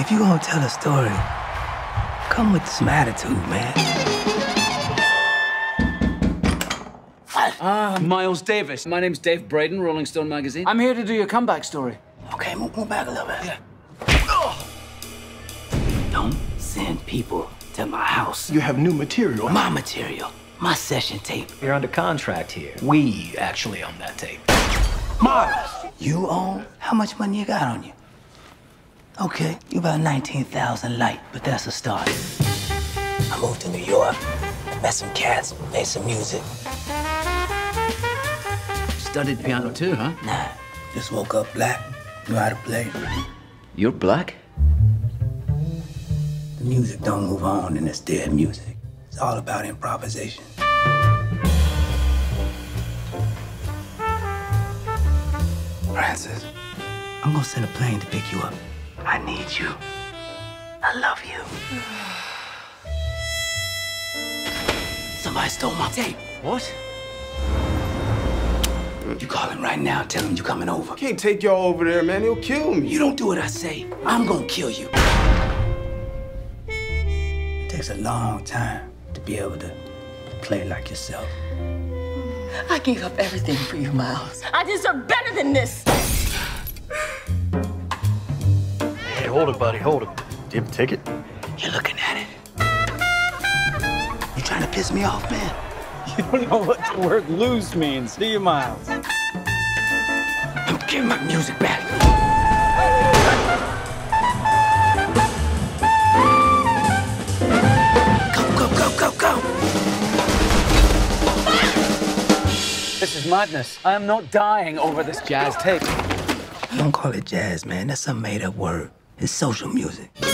If you gonna tell a story, come with some attitude, man. Ah, Miles Davis. My name's Dave Braden, Rolling Stone magazine. I'm here to do your comeback story. Okay, move, move back a little bit. Yeah. Don't send people to my house. You have new material. My material. My session tape. You're under contract here. We actually own that tape. Miles! You own? How much money you got on you? Okay, you're about 19,000 light, but that's a start. I moved to New York, met some cats, made some music. Studied piano too, huh? Nah, just woke up black, knew how to play. You're black? The music don't move on and it's dead music. It's all about improvisation. Frances, I'm gonna send a plane to pick you up. I need you. I love you. Somebody stole my tape. What? You call him right now. Tell him you're coming over. Can't take y'all over there, man. He'll kill me. You don't do what I say. I'm gonna kill you. It takes a long time to be able to play like yourself. I gave up everything for you, Miles. I deserve better than this. Hold it, buddy, hold it. Do you have a ticket? You're looking at it. You're trying to piss me off, man? You don't know what the word lose means, do you, Miles? I'm getting my music back. Go, go, go, go, go! This is madness. I am not dying over this jazz tape. Don't call it jazz, man. That's a made up word. It's social music.